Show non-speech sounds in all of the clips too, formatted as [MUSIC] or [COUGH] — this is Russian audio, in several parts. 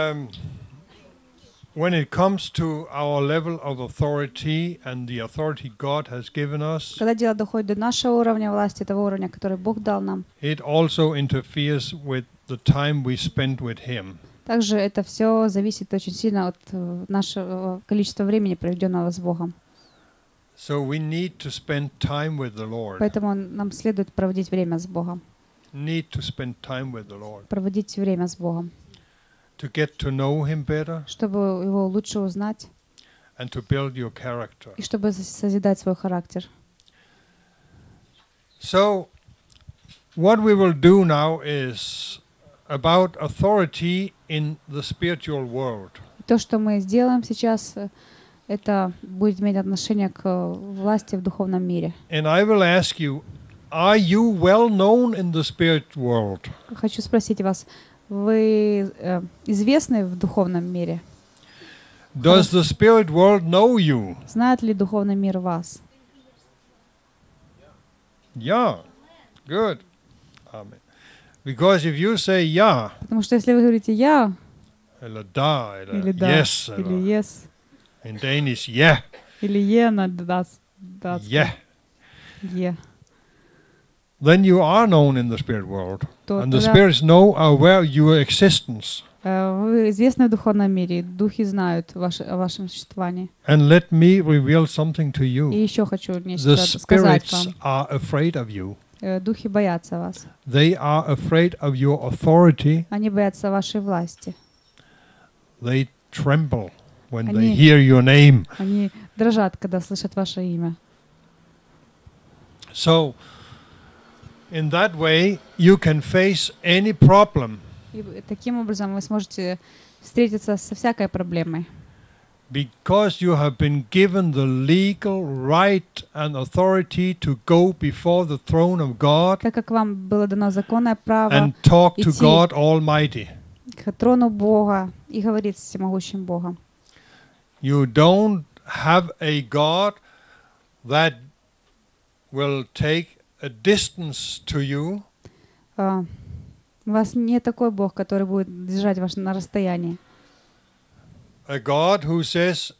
Um, when it comes to our level of authority and the authority God has given us, Когда дело доходит до нашего уровня власти, того уровня, который Бог дал нам, it also interferes with the time we spend with Him. также это все зависит очень сильно от э, нашего количества времени, проведенного с Богом. So we need to spend time with the Lord. Поэтому нам следует проводить время с Богом. Need to spend time with the Lord Проводить время с Богом, to get to know Him better чтобы его лучше узнать and to build your character. и чтобы созидать свой характер. So, what we will do now is about authority in the spiritual world. То, что мы сделаем сейчас, э, это будет иметь отношение к э, власти в духовном мире. And I will ask you, are you well known in the spirit world? Хочу спросить вас, вы э, известны в духовном мире? Does the spirit world know you? Знает ли духовный мир вас? Yeah. Good. Amen. Because if you say yeah, Потому что если вы говорите «я» eller da, eller или «да», yes, или «yes», in Danish, yeah, или «е» на датском, yeah, «е», then you are known in the spirit world. то And the тогда, spirits know are aware your existence. э, вы известны в духовном мире, и духи знают ваше, о вашем существовании. And let me reveal something to И you. еще хочу The нечто сказать spirits вам. are afraid of you. Э, Духи боятся вас. They are afraid of your authority. Они боятся вашей власти. They tremble when they Они- hear your name. Они дрожат, когда слышат ваше имя. So, in that way, you can face any problem И таким образом вы сможете встретиться со всякой проблемой. because you have been given the legal right and authority to go before the throne of God Так как вам было дано законное право and talk to идти. God Almighty. к трону Бога и говорить с всемогущим Богом. You don't have a God that will take a distance to you. А, У вас не такой Бог, который будет держать вас на расстоянии. A God who says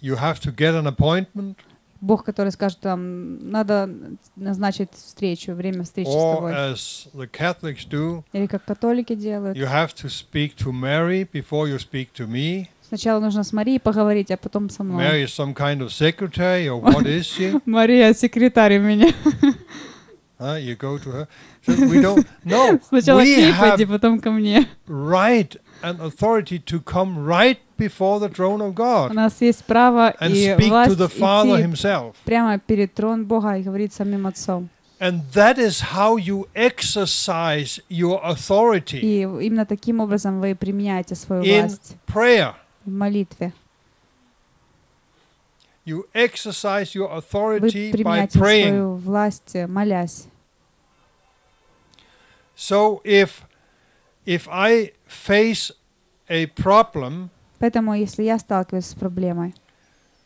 you have to get an appointment Бог, который скажет вам, надо назначить встречу, время встречи с or тобой. as the Catholics do, Или как католики делают. you have to speak to Mary before you speak to me. Сначала нужно с Марией поговорить, а потом со мной. Mary is some kind of secretary or what is she? [LAUGHS] Мария секретарь у меня. [LAUGHS] Huh? You go to her. So we don't. No, [LAUGHS] Сначала к ней пойди, потом ко мне. right and authority to come right before the throne of У God нас есть право and и speak to власть the Father идти Himself. прямо перед трон Бога и говорить самим Отцом. And that is how you exercise your authority И именно таким образом вы применяете свою in власть prayer. В молитве. You exercise your Вы authority by применяете praying. свою власть, э, молясь. So if if I face a problem Поэтому, если я сталкиваюсь с проблемой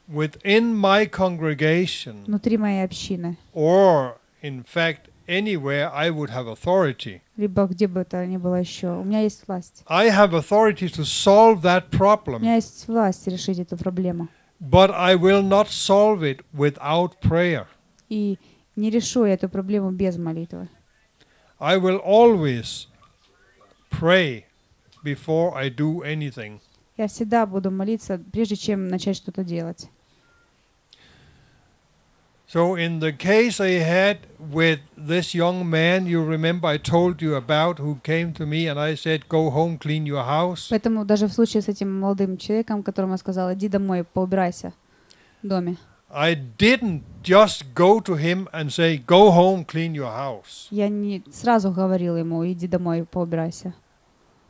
within my congregation внутри моей общины, or in fact anywhere I would have authority, либо где бы это ни было еще, у меня есть власть. I have authority to solve that У problem, меня есть власть решить эту проблему. but I will not solve it without prayer. И не решу я эту проблему без молитвы. I will always pray before I do anything. Я всегда буду молиться, прежде чем начать что-то делать. So, in the case I had with this young man, you remember I told you about who came to me and I said, Go home, clean your house. Поэтому даже в случае с этим молодым человеком, которому я сказала, иди домой, поубирайся в доме. I didn't just go to him and say, Go home, clean your house. Я не сразу говорила ему, иди домой, поубирайся.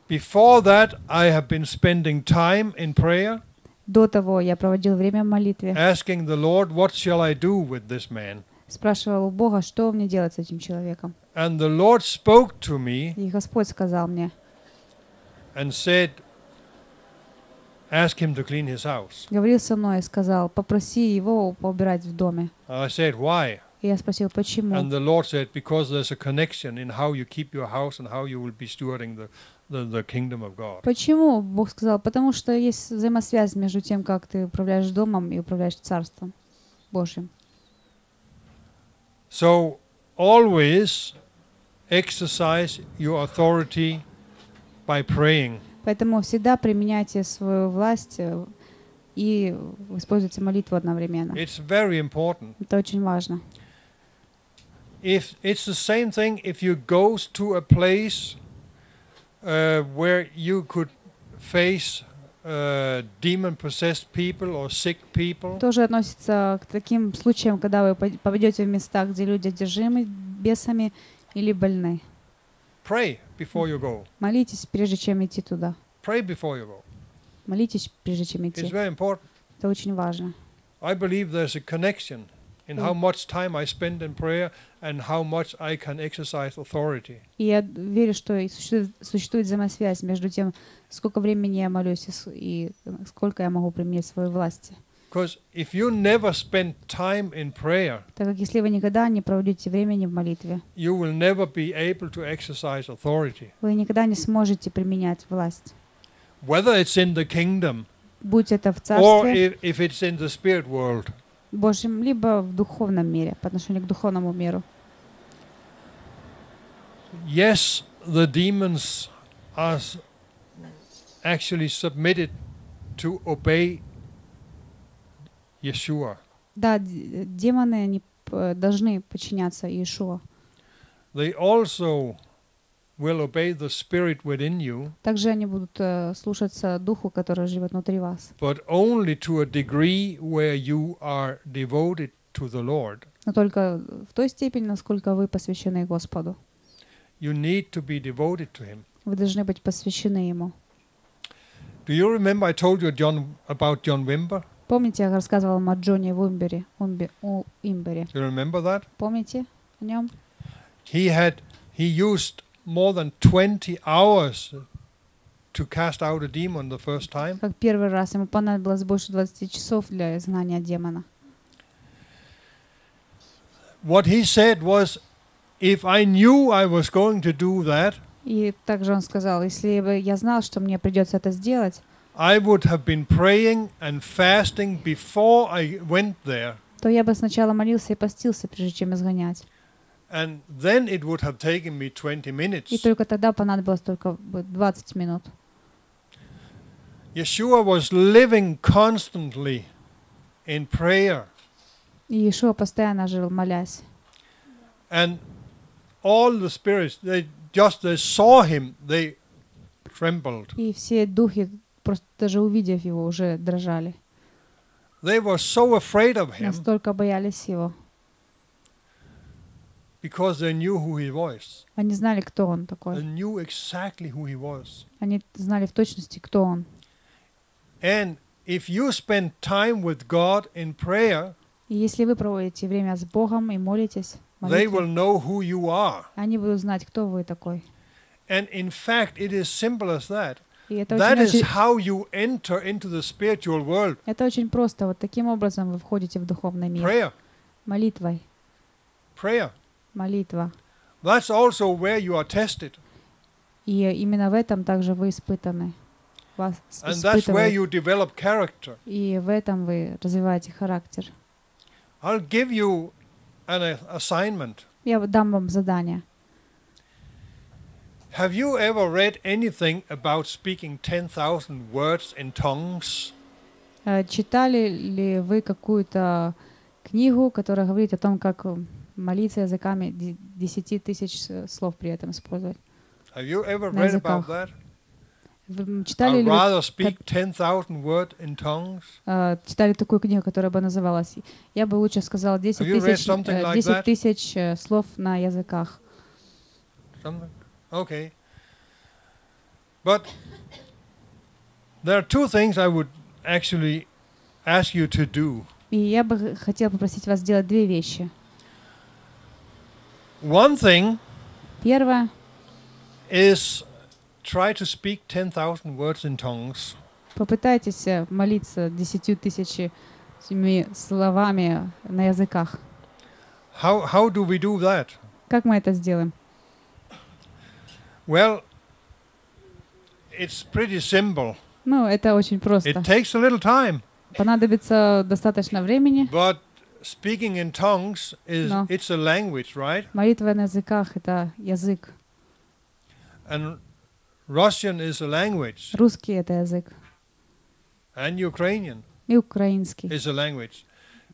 Before that, I have been spending time in prayer, До того я проводил время в молитве, asking the Lord, What shall I do with this man? спрашивал у Бога, что мне делать с этим человеком. And the Lord spoke to me И Господь сказал мне, and said, Ask him to clean his house. говорил со мной и сказал, попроси его поубирать в доме. I said, Why? И я спросил, почему? And the Lord said, Because there's a connection in how you keep your house and how you will be stewarding the, Почему Бог сказал? Потому что есть взаимосвязь между тем, как ты управляешь домом и управляешь царством Божьим. So always exercise your authority by praying. Поэтому всегда применяйте свою власть э, и используйте молитву одновременно. It's very important. Это очень важно. If it's the same thing if you go to a place uh, where you could face uh, demon-possessed people or sick people, Тоже относится к таким случаям, когда вы попадете в места, где люди одержимы бесами или больны. pray before you go. Молитесь, прежде чем идти туда. Pray before you go. Молитесь, прежде чем It's идти. very important. Это очень важно. I believe there's a connection in how much time I spend in prayer and how much I can exercise authority. И я верю, что и существует, существует взаимосвязь между тем, сколько времени я молюсь и, с- и сколько я могу применить свою власть. Because if you never spend time in prayer, Так как если вы никогда не проводите времени в молитве, you will never be able to exercise authority. вы никогда не сможете применять власть. Whether it's in the kingdom Будь это в or царстве if, if it's in the spirit world. Божьем, либо в духовном мире, по отношению к духовному миру. Yes, the demons are actually submitted to obey Yeshua. Да, демоны они должны подчиняться Иешуа. They also will obey the spirit within you, Также они будут э, слушаться Духу, который живет внутри вас. but only to a degree where you are devoted to the Lord. Но только в той степени, насколько вы посвящены Господу. You need to be devoted to Him. Вы должны быть посвящены Ему. Do you remember I told you John about John Wimber? Помните, я рассказывала вам о Джоне Вумбере, Умбе, у Имбере. Do you remember that? Помните о нем? He had he used more than 20 hours to cast out a demon the first time. Как первый раз ему понадобилось больше 20 часов для изгнания демона. What he said was, if I knew I was going to do that, И также он сказал, если бы я знал, что мне придется это сделать, I would have been praying and fasting before I went there, то я бы сначала молился и постился, прежде чем изгонять. and then it would have taken me 20 И minutes. только тогда понадобилось только бы 20 минут. Yeshua was living constantly in prayer, И Иешуа постоянно жил, молясь. and all the spirits they just they saw him, they trembled. И все духи, просто даже увидев его, уже дрожали. They were so afraid of him Настолько боялись его. Because they knew who he was. Они знали, кто он They такой. knew exactly who he was. Они знали в точности, кто он. And if you spend time with God in prayer, И если вы проводите время с Богом и молитесь, they молитве, will know who you are. они будут знать, кто вы такой. And in fact, it is simple as that. И это That очень, is очень, how you enter into the spiritual world. это очень просто. Вот таким образом вы входите в духовный мир. Prayer, Молитвой. prayer. Молитва. That's also where you are tested. И именно в этом также вы испытаны. Вас And that's where you develop character. И в этом вы развиваете характер. I'll give you an assignment. Я дам вам задание. Have you ever read anything about speaking 10,000 words in tongues? Э, Читали ли вы какую-то книгу, которая говорит о том, как молиться языками де- 10 тысяч слов при этом использовать? Have you ever На read about that? Вы читали I'd rather speak 10,000 words in tongues. э, читали такую книгу, которая бы называлась «Я бы лучше сказал 10 Have you read тысяч, э, like 10 that? тысяч э, слов на языках?» Something? Okay. But there are two things I would actually ask you to do. И я бы х- хотела попросить вас сделать две вещи. One thing Первое is try to speak 10,000 words in tongues. Попытайтесь э, молиться десятью тысячами словами на языках. How, how do we do that? Как мы это сделаем? Well, it's pretty simple. Ну, это очень просто. It takes a little time, Понадобится достаточно времени. but speaking in tongues is No. it's a language, right? Молитва на языках — это язык. And Russian is a language, Русский — это язык. and Ukrainian И украинский. is a language.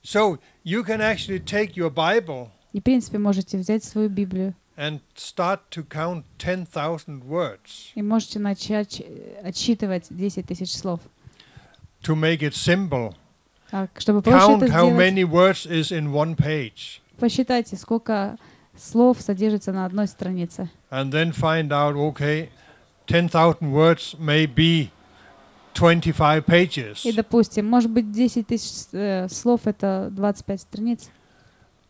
So you can actually take your Bible И, в принципе, можете взять свою Библию and start to count 10,000 words и можете начать э, отсчитывать 10 тысяч слов. to make it simple. Чтобы проще Count это how сделать, many words is in one page, посчитайте, сколько слов содержится на одной странице. and then find out okay, 10,000 words may be 25 pages. И, допустим, может быть, 10 тысяч э, слов — это 25 страниц.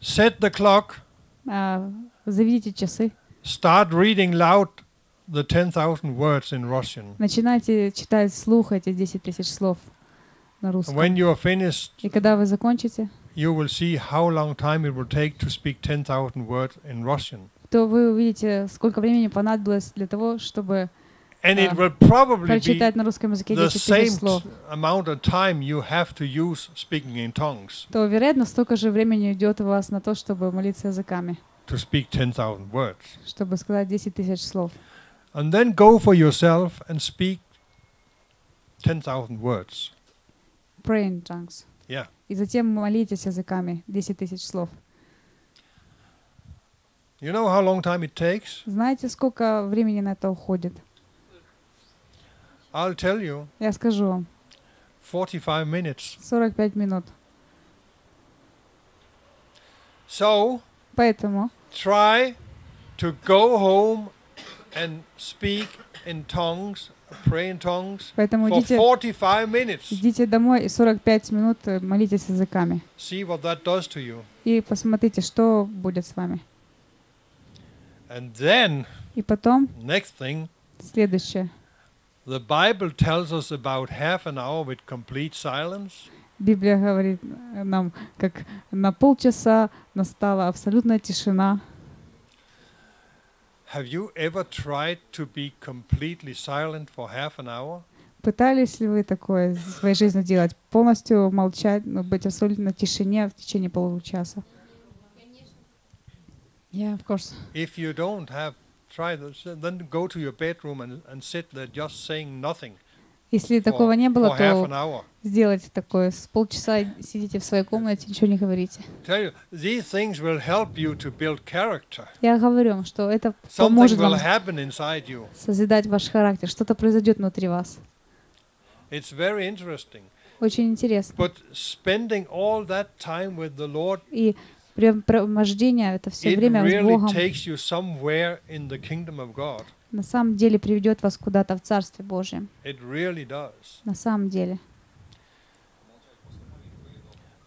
Set the clock, А, заведите часы, start reading loud the 10,000 words in Russian. начинайте читать вслух эти 10 тысяч слов на русском. When you are finished, И когда вы закончите, you will see how long time it will take to speak 10,000 words in Russian. то вы увидите, сколько времени понадобилось для того, чтобы And it Ah. will probably прочитать на русском языке the 10 тысяч слов. t- amount of time you have to use speaking in tongues то, вероятно, столько же времени идет у вас на то, чтобы молиться языками, to speak 10,000 words. чтобы сказать 10 тысяч слов. And then go for yourself and speak 10,000 words. Pray in tongues. Yeah. И затем молитесь языками 10 тысяч слов. You know how long time it takes? Знаете, сколько времени на это уходит? I'll tell you Я скажу вам. 45 minutes. 45 минут. So Поэтому try to go home and speak in tongues, pray in tongues Поэтому идите, 45 minutes. идите домой и 45 минут э, молитесь языками. See what that does to you. И посмотрите, что будет с вами. И потом, следующее. the Bible tells us about half an hour with complete silence. Библия говорит нам, как на полчаса настала абсолютная тишина. Have you ever tried to be completely silent for half an hour? Пытались ли вы такое в своей жизни делать? Полностью молчать, ну, быть абсолютно в тишине в течение получаса? Yeah, of course. If you don't have tried this, then go to your bedroom and, and sit there just saying nothing Если такого не было, то сделайте такое. С полчаса сидите в своей комнате, ничего не говорите. Я говорю вам, что это поможет вам созидать ваш характер. Что-то произойдет внутри вас. Очень интересно. И времяпровождение, это все время с Богом, на самом деле приведет вас куда-то в Царстве Божьем. It really does. На самом деле.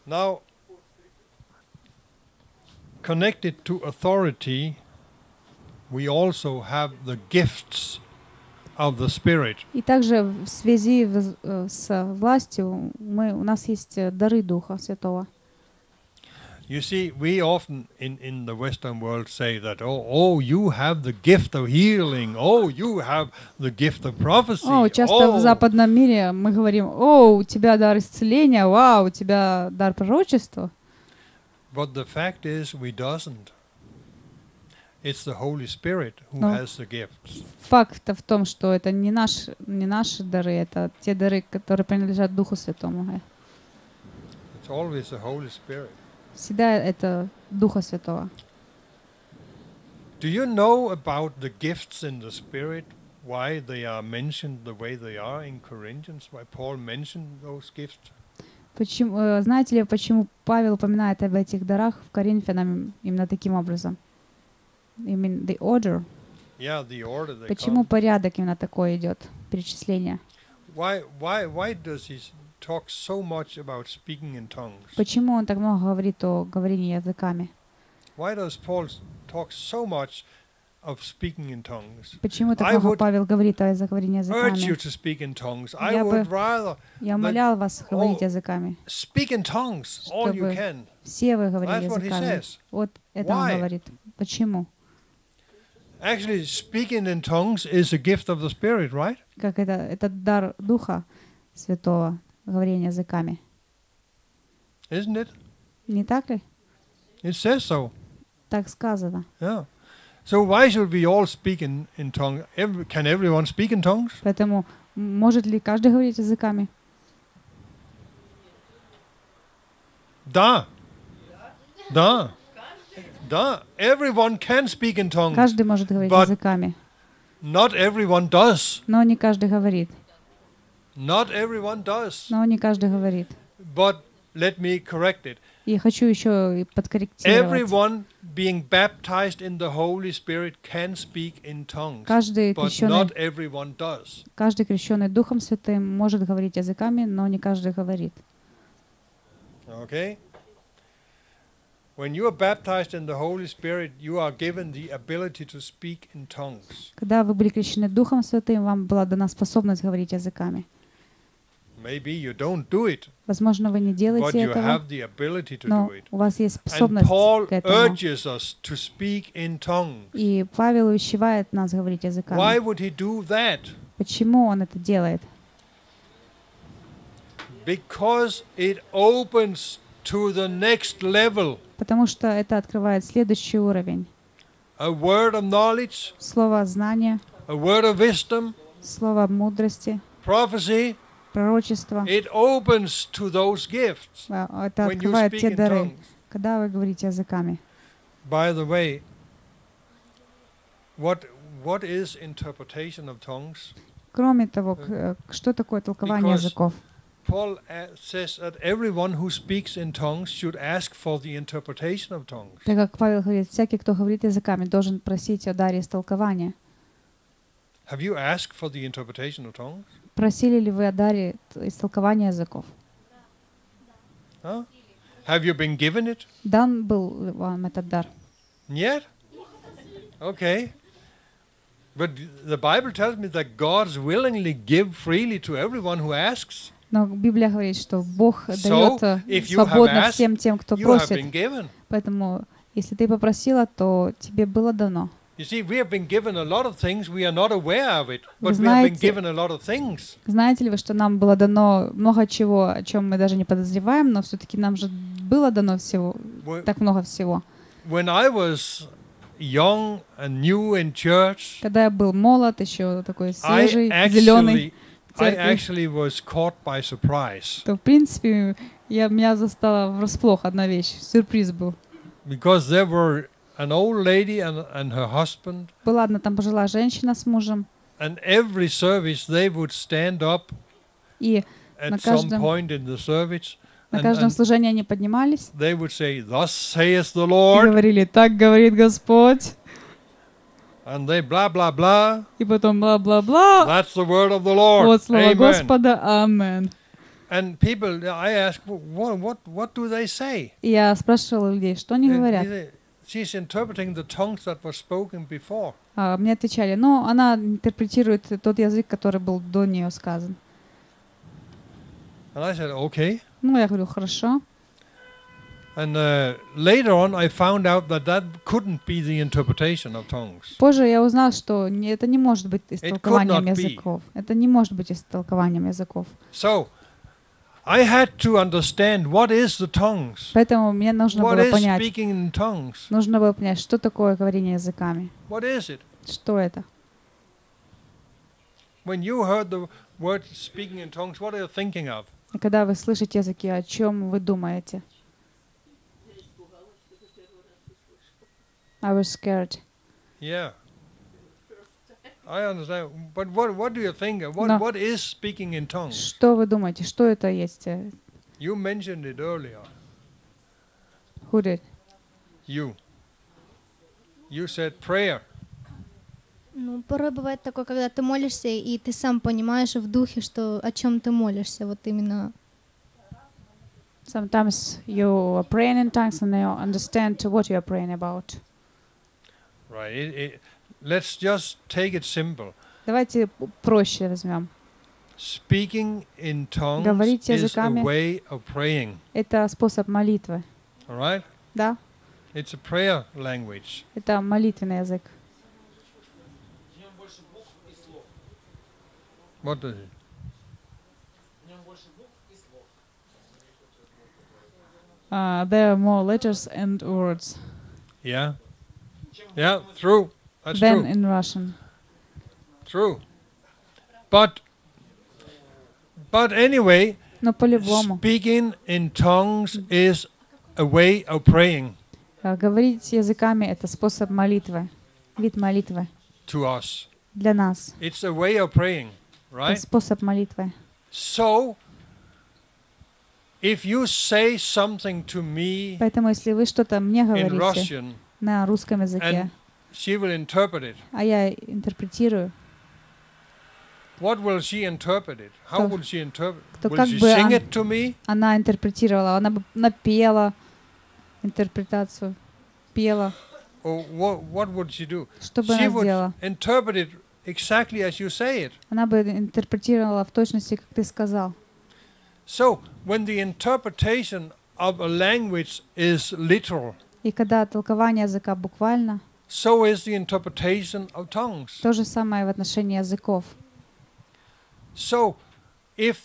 Now, connected to authority, we also have the gifts of the Spirit. И также в связи э, с властью мы, у нас есть э, дары Духа Святого. You see, we often in, in the Western world say that, oh, oh, you have the gift of healing. Oh, you have the gift of prophecy. О, часто oh. в западном мире мы говорим, о, у тебя дар исцеления, вау, у тебя дар пророчества. But the fact is, we doesn't. It's the Holy Spirit who No. has the gifts. Факт в том, что это не, наш, не наши дары, это те дары, которые принадлежат Духу Святому. Э, It's always the Holy Spirit. Всегда это Духа Святого. Do you know about the gifts in the Spirit? Why they are mentioned the way they are in Corinthians? Why Paul mentioned those gifts? Почему, э, знаете ли, почему Павел упоминает об этих дарах в Коринфянам именно таким образом? I mean, the order. Yeah, the order they Почему come. порядок именно такой идет, перечисление? Why, why, why does he s- talk so much about speaking in tongues? Почему он так много говорит о говорении языками? Why does Paul s- talk so much of speaking in tongues? Почему так I много would Павел говорит о говорении Urge you языками? to speak in tongues. I Я would бы- rather Я умолял вас говорить Oh, языками. speak in tongues all you Чтобы can. Все вы говорили That's what he языками. says. Вот это он говорит. Почему? Actually, speaking in tongues is a gift of the Spirit, right? как это, это дар Духа Святого, говорение языками. Isn't it? Не так ли? It says so. Так сказано. Yeah. So why should we all speak in, in tongues? Every, can everyone speak in tongues? Поэтому может ли каждый говорить языками? Da. Da. Da. Everyone can speak in tongues. Каждый может говорить языками, Not everyone does. но не каждый говорит. Not everyone does. Но не каждый говорит. But let me correct it. И хочу еще и подкорректировать. Everyone being baptized in the Holy Spirit can speak in tongues. Каждый But крещенный, not everyone does. каждый крещенный Духом Святым может говорить языками, но не каждый говорит. Okay? When you are baptized in the Holy Spirit, you are given the ability to speak in tongues. Когда вы были крещены Духом Святым, вам была дана способность говорить языками. Maybe you don't do it, Возможно, вы не делаете этого, но у вас есть способность к этому. И Павел увещевает нас говорить языками. Почему он это делает? Потому что это открывает следующий уровень. Слово знания, слово мудрости, prophecy, пророчество. it opens to those gifts А, Это when you открывает speak те дары, tongues. когда вы говорите языками. By the way, what what is interpretation of tongues? Кроме того, э, что такое толкование языков? Paul uh, says that everyone who speaks in tongues should ask for the interpretation of tongues. Так как Павел говорит, всякий, кто говорит языками, должен просить о даре истолкования. Have you asked for the interpretation of tongues? Просили ли вы о даре истолкования языков? Huh? Have you been given it? Дан был вам этот дар? Yet? Okay. But the Bible tells me that God's willingly give freely to everyone who asks. Но Библия говорит, что Бог So, дает э, свободно всем тем, кто просит. Поэтому, если ты попросила, то тебе было дано. You see, we have been given a lot of things, we are not aware of it, Вы but we have been знаете- given a lot of things. Знаете ли вы, что нам было дано много чего, о чем мы даже не подозреваем, но все-таки нам же было дано всего, так много всего. When I was young and new in church, Когда я был молод, еще такой I свежий, зеленый, I actually was caught by surprise то, в принципе, я, меня застала врасплох одна вещь. Сюрприз был. because there were an old lady and, and her husband, Была одна там пожилая женщина с мужем, and every service they would stand up и at На some каждом- point in the service на каждом служении они поднимались they would say, "Thus saith the и Lord," говорили, так говорит Господь, and they blah blah blah. и потом бла-бла-бла, That's the word of the Lord. вот слово Amen. Господа, амен. And people, I ask, what, what, what do they say? И я спрашивала людей, что они говорят. He say, She's interpreting the tongues that were spoken before. А, мне отвечали, ну, она интерпретирует тот язык, который был до нее сказан. And I said, okay. Ну, я говорю, хорошо. And uh, later on, I found out that that couldn't be the interpretation of tongues. Позже я узнал, что это не может быть истолкованием языков. Это не может быть истолкованием языков. So, I had to understand what is the tongues. Поэтому мне нужно What было is понять, speaking in tongues? нужно было понять, что такое говорение языками. What is it? Что это? When you heard the word speaking in tongues, what are you thinking of? И когда вы слышите языки, о чем вы думаете? I was scared. Yeah. I understand. But what, what do you think? What, No. what is speaking in tongues? Что вы думаете? Что это есть? Э, You mentioned it earlier. Who did? You. You said prayer. Ну, порой бывает такое, когда ты молишься, и ты сам понимаешь в духе, что о чем ты молишься, вот именно. Sometimes you are praying in tongues and you understand what you are praying about. Right. It, it, let's just take it simple. Давайте п- проще возьмем. Speaking in tongues Говорить is a языками. way of praying. Это способ молитвы, All right? да? It's a prayer language. Это молитвенный язык. What does it? Uh, there are more letters and words Yeah. Yeah, true. That's than true. in Russian. True. But but anyway, Но по-любому. speaking in tongues is a way of praying А, Говорить языками — это способ молитвы, вид молитвы to us. для нас. It's a way of praying, Это right? способ молитвы. So if you say something to me Поэтому, если вы что-то мне in говорите Russian на русском языке, and she will interpret it, а я интерпретирую, what will she interpret it? How То- will she interpret? то Will как she бы sing ан- it to me? она интерпретировала, она бы напела интерпретацию, пела. Or what, what would she do? Что бы She она would сделала? interpret it exactly as you say it. Она бы интерпретировала в точности, как ты сказал. So, when the interpretation of a language is literal, И когда толкование языка буквально, so is the interpretation of tongues. то же самое в отношении языков. So, if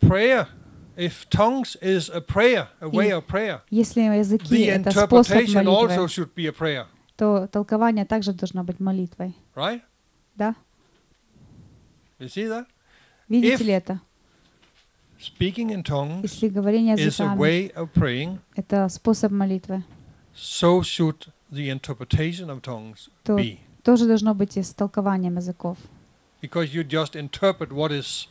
prayer, if tongues is a prayer, a way И of prayer, Если языки the — это способ interpretation also молитвы, should be a prayer, то толкование также должно быть молитвой. right? Да? You see that? Видите If ли это? Speaking in tongues Если говорение is a языками way of praying, — это способ молитвы, so should the interpretation of tongues то be. тоже должно быть и с толкованием языков. Because you just interpret what is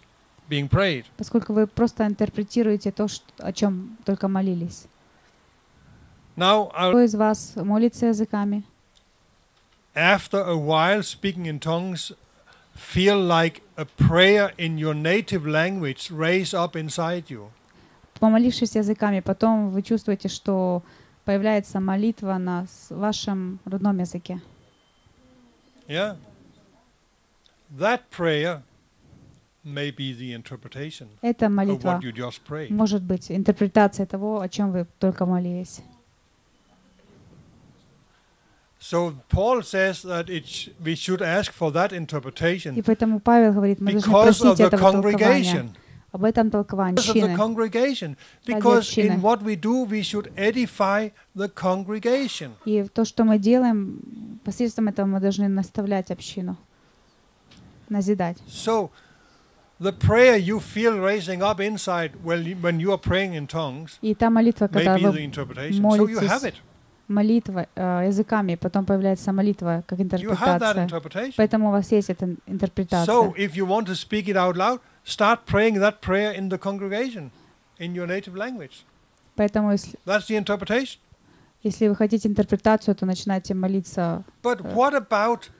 being prayed. Поскольку вы просто интерпретируете то, что- о чем только молились. Now, I'll Кто из вас молится языками? after a while speaking in tongues feel like a prayer in your native language raise up inside you Помолившись языками, потом вы чувствуете, что появляется молитва на вашем родном языке. yeah that prayer may be the interpretation Эта of молитва what you just prayed может быть интерпретацией того, о чем вы только молились. so paul says that it we should ask for that И interpretation поэтому Павел говорит, мы должны of просить этого толкования, об этом толковании общины. И то, что мы делаем, посредством этого мы должны наставлять общину, назидать. So, the prayer you feel raising up inside when you, are praying in tongues И та молитва, may когда be the вы interpretation. So you молитесь have it. Молитва э, языками, потом появляется молитва как интерпретация. Поэтому у вас есть эта So, интерпретация. if you want to speak it out loud, start praying that prayer in the congregation, in your native language. Поэтому если, That's the interpretation. если вы хотите интерпретацию, то начинайте молиться. But what about,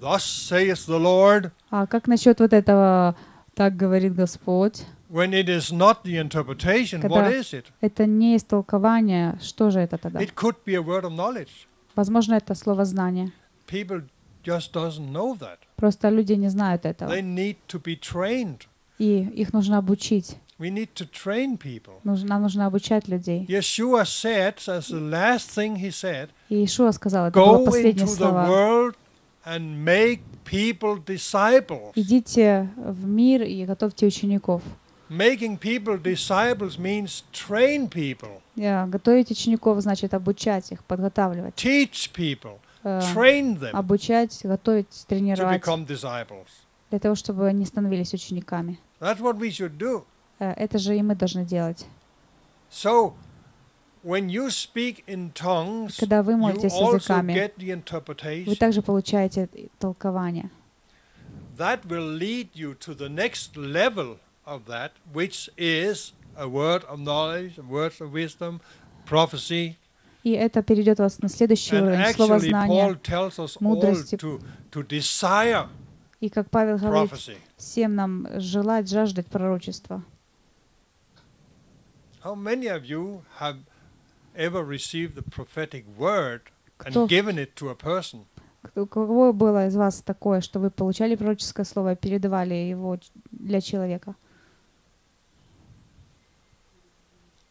Thus saith the Lord, А как насчет вот этого «так говорит Господь»? When it is not the interpretation? Когда- What is it? Это не истолкование. Что же это тогда? It could be a word of knowledge. Возможно, это слово знание. People just doesn't know that. Просто люди не знают этого. They need to be trained. И их нужно обучить. We need to train people. Нам нужно обучать людей. Yeshua said, as the last thing he said, И Ишуа сказал, это было go последние into the слова. world and make people disciples. Идите в мир и готовьте учеников. Making people disciples means train people, Э, Готовить учеников значит обучать их, подготавливать. teach people, Э, train them Обучать, готовить, to тренировать become disciples. для того, чтобы они становились учениками. That's what we should do. Э, Это же и мы должны делать. So, when you speak in tongues, Когда вы молитесь языками, вы также получаете толкование. That will lead you to the next level of that, which is a word of knowledge, words of wisdom, prophecy. И это перейдет вас на следующий уровень Paul знания. мудрости. to, to desire И как Павел говорит, prophecy. всем нам желать, жаждать пророчества. How many of you have ever received the prophetic word and given it to a person? у кого было из вас такое, что вы получали пророческое слово и передавали его для человека?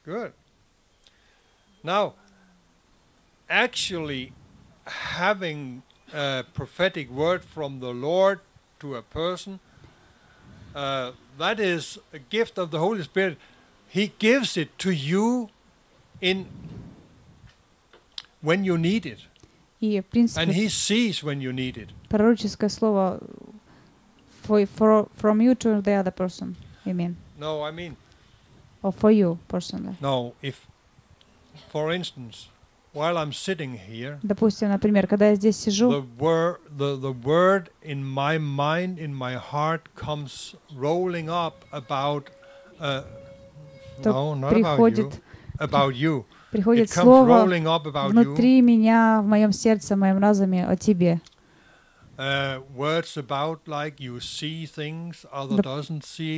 Good. Now, actually, having a prophetic word from the Lord to a person uh, that is a gift of the Holy Spirit. He gives it to you in when you need it, И, в and принципе, He sees when you need it. пророческое слово for, for, from you to the other person, you mean? No, I mean Or for you personally. no. If, for instance, while I'm sitting here, Допустим, например, когда я здесь сижу, the word the, the word in my mind in my heart comes rolling up about uh, no not about you приходит, about you it приходит comes слово rolling up about you внутри меня, в моем сердце, в моем разуме о тебе.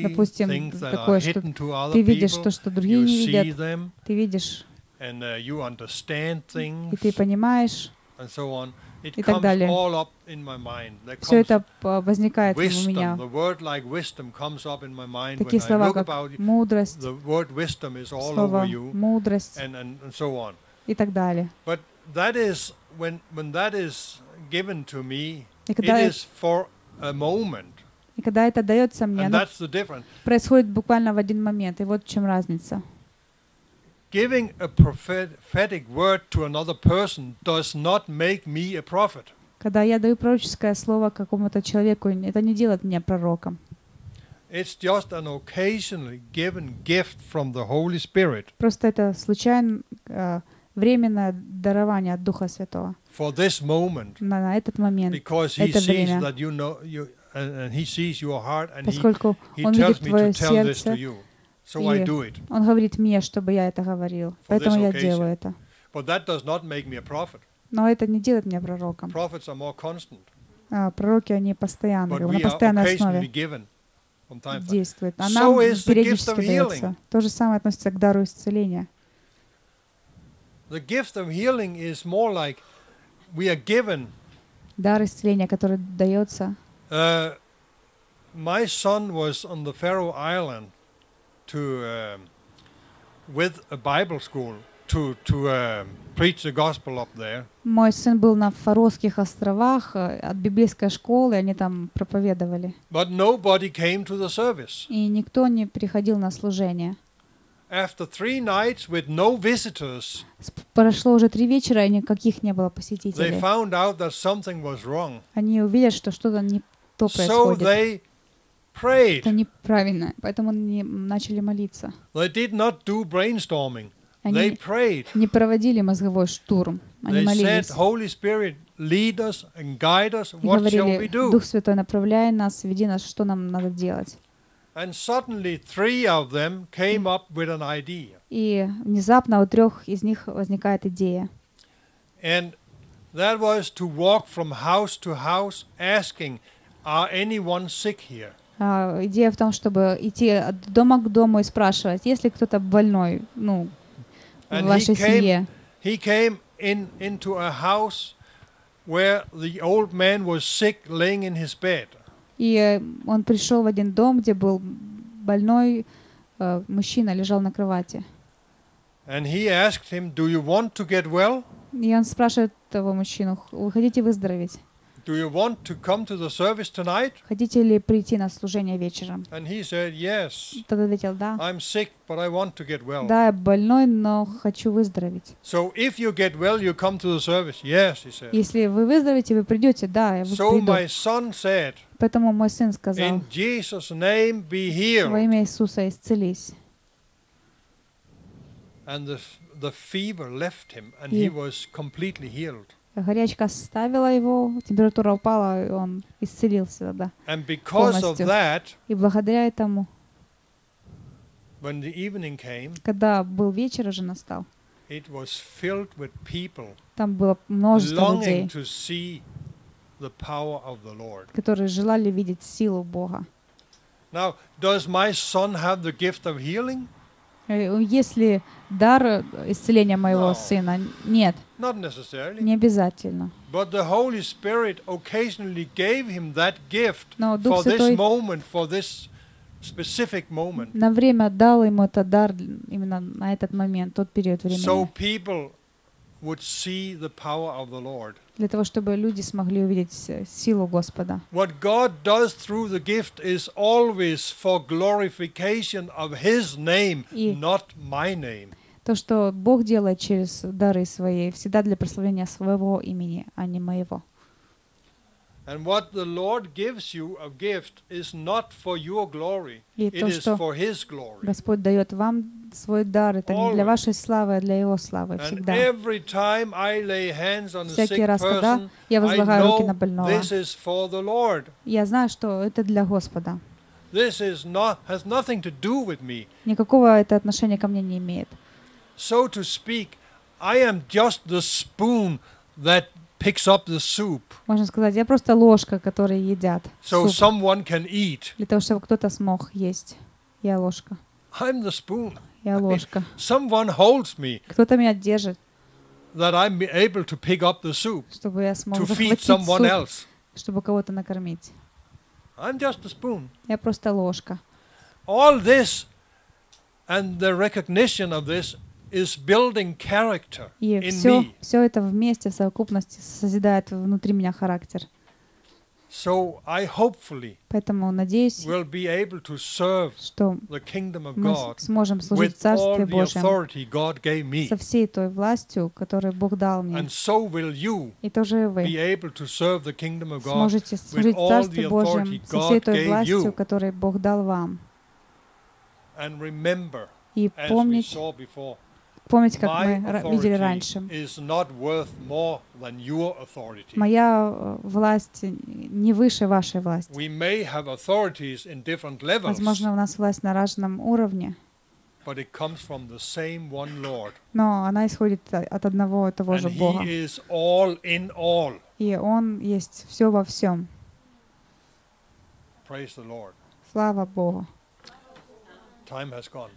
Допустим, такое, что Ты видишь то, что другие you не see видят. them Ты видишь, and uh, you understand и things ты понимаешь. and so on it и так comes далее. all up in my mind There Все comes это возникает у wisdom меня. the word like wisdom comes up in my mind Такие when I слова, look как мудрость, the word wisdom is all слово over you мудрость and, and, and so on. и так далее. И it когда, is for a moment. и когда это дается мне, And that's the difference. происходит буквально в один момент. И вот в чем разница. Giving a prophetic word to another person does not make me a prophet. Когда я даю пророческое слово какому-то человеку, это не делает меня пророком. It's just an occasionally given gift from the Holy Spirit Просто это случайно э, временное дарование от Духа Святого for this moment на, этот момент, because he Это sees время. that you know you and, and he sees your heart and he, поскольку he Он tells видит me to твое tell this to сердце, you. So I и do it. Он говорит мне, чтобы я это говорил. Поэтому я делаю это. But that does not make me a prophet. Но это не делает меня пророком. Prophets are more constant. А, пророки, они постоянно, на постоянной основе действуют. А So нам gift периодически дается. То же самое относится к дару исцеления. The gift of healing is more like we are given. Дар исцеления, который дается. Uh, my son was on the Faroe Island to um, with a Bible school to to um, preach the gospel up there. Мой сын был на Фаросских островах э, от библейской школы, они там проповедовали. But nobody came to the service. И никто не приходил на служение. After three nights with no visitors, Прошло уже три вечера, и никаких не было they посетителей. found out that something was wrong. Они увидят, что что-то не то So происходит. they prayed. Это неправильно. Поэтому они начали молиться. They did not do brainstorming. They Они prayed. не проводили мозговой штурм. Они They said, молились. Holy Spirit, lead us and guide us. What shall we говорили, do? Дух Святой, направляй нас, веди нас, что нам надо делать. And suddenly, three of them came up with an idea. И внезапно у трех из них возникает идея. And that was to walk from house to house asking, Are anyone sick here? А, идея в том, чтобы идти от дома к дому и спрашивать, есть ли кто-то больной, ну, в And he вашей came, семье. he came in into a house where the old man was sick, laying in his bed. И э, он пришел в один дом, где был больной э, мужчина, лежал на кровати. And he asked him, Do you want to get well? И он спрашивает того мужчину, «Х- вы хотите выздороветь? Do you want to come to the service tonight? Хотите ли прийти на служение вечером? And he said, Yes, Тот ответил, да. I'm sick, but I want to get well. Да, я больной, но хочу выздороветь. So if you get well, you come to the service. Yes, he said. Если вы выздоровеете, вы придете, да, я So приду. my son said, Поэтому мой сын сказал, во имя Иисуса исцелись. And the, the fever left him, and he Yeah. was completely healed. Горячка оставила его, температура упала, и он исцелился, да. And because of that, И благодаря этому, when the evening came, когда был вечер, уже настал, it was filled with people там было множество людей, to see которые желали видеть силу Бога. Now, does my son have the gift of healing? Э, Есть ли дар исцеления моего No. сына? Нет, Not necessarily. не обязательно. But the Holy Spirit occasionally gave him that gift Но for Дух this Святой moment, for this specific moment. на время дал ему этот дар именно на этот момент, тот период So времени. people would see the power of the Lord. для того, чтобы люди смогли увидеть э, силу Господа. What God does through the gift is always for glorification of His name, И- not my name. То, что Бог делает через дары свои, всегда для прославления своего имени, а не моего. And what the Lord gives you a gift is not for your glory, И it то, is что for His glory. Господь дает вам свой дар, это не для Always. вашей славы, а для Его славы And всегда. every time I lay hands on a Всякий sick раз, когда person, я I возлагаю руки know на больного, this is for the Lord. я знаю, что это для Господа. This is not has nothing to do with me. Никакого это отношения ко мне не имеет. So to speak, I am just the spoon that picks up the soup Можно сказать, я просто ложка, которой едят so суп, someone can eat. для того, чтобы кто-то смог есть. Я ложка. I'm the spoon. Я ложка. Someone holds me Кто-то меня держит, that I'm able to pick up the soup чтобы я смог to feed someone суп, else. чтобы кого-то накормить. I'm just a spoon. Я просто ложка. All this and the recognition of this И in все, me. все это вместе в совокупности созидает внутри меня характер. So I hopefully Поэтому надеюсь, will be able to serve что the kingdom of мы God с- сможем служить Царстве the Божьем со всей той властью, которую Бог дал мне. And so will you И тоже вы able to serve the kingdom of God сможете служить Царстве the Божьем со всей той властью, которую Бог дал вам. and remember, И помнить, помнить, как мы видели раньше. Моя э, власть не выше вашей власти. Возможно, у нас власть на разном уровне, но она исходит от одного и того же Бога. И Он есть все во всем. Слава Богу. Time has gone.